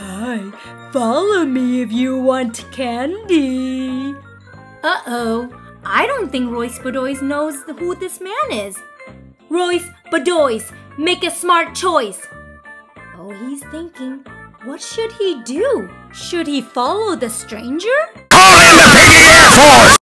Hi, follow me if you want candy. Uh-oh. I don't think Roys Bedoys knows who this man is. Roys Bedoys, make a smart choice. Oh, he's thinking, what should he do? Should he follow the stranger?